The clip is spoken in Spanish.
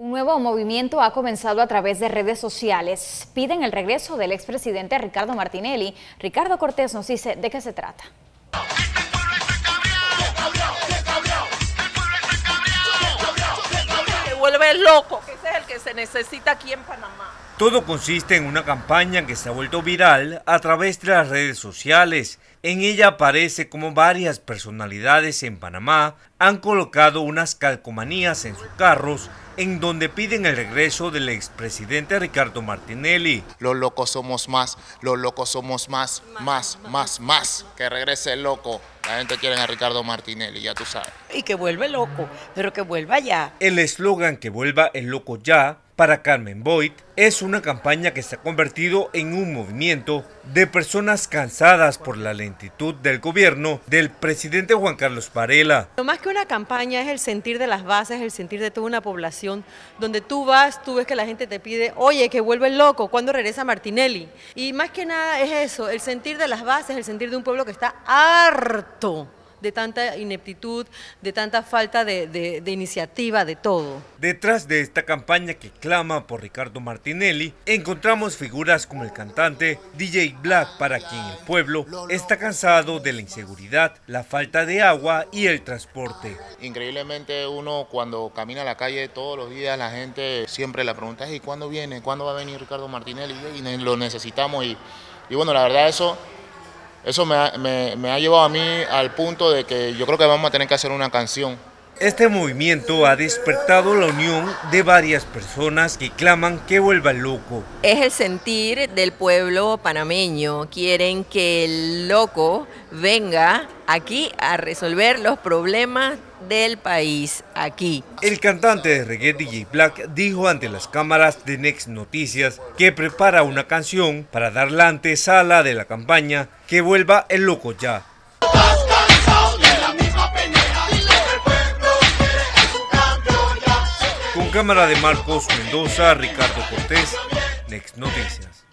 Un nuevo movimiento ha comenzado a través de redes sociales. Piden el regreso del expresidente Ricardo Martinelli. Ricardo Cortés nos dice de qué se trata. Se vuelve loco, que ese es el que se necesita aquí en Panamá. Todo consiste en una campaña que se ha vuelto viral a través de las redes sociales. En ella aparece como varias personalidades en Panamá han colocado unas calcomanías en sus carros en donde piden el regreso del expresidente Ricardo Martinelli. Los locos somos más, los locos somos más, más, más, más. Que regrese el loco. La gente quiere a Ricardo Martinelli, ya tú sabes. Y que vuelve loco, pero que vuelva ya. El eslogan que vuelva el loco ya para Carmen Boyd es una campaña que se ha convertido en un movimiento de personas cansadas por la lentitud del gobierno del presidente Juan Carlos Varela. Lo más que una campaña es el sentir de las bases, el sentir de toda una población, donde tú vas, tú ves que la gente te pide, oye, que vuelve el loco, ¿cuándo regresa Martinelli? Y más que nada es eso, el sentir de las bases, el sentir de un pueblo que está harto de tanta ineptitud, de tanta falta de, iniciativa, de todo. Detrás de esta campaña que clama por Ricardo Martinelli, encontramos figuras como el cantante DJ Black, para quien el pueblo está cansado de la inseguridad, la falta de agua y el transporte. Increíblemente uno cuando camina a la calle todos los días, la gente siempre le pregunta, ¿y cuándo viene? ¿Cuándo va a venir Ricardo Martinelli? Y lo necesitamos y, y bueno, la verdad eso eso me ha, llevado a mí al punto de que yo creo que vamos a tener que hacer una canción. Este movimiento ha despertado la unión de varias personas que claman que vuelva el loco. Es el sentir del pueblo panameño. Quieren que el loco venga aquí a resolver los problemas del país aquí. El cantante de reggae DJ Black dijo ante las cámaras de Next Noticias que prepara una canción para dar la antesala de la campaña que vuelva el loco ya. Cámara de Marcos Mendoza, Ricardo Cortés, Next Noticias.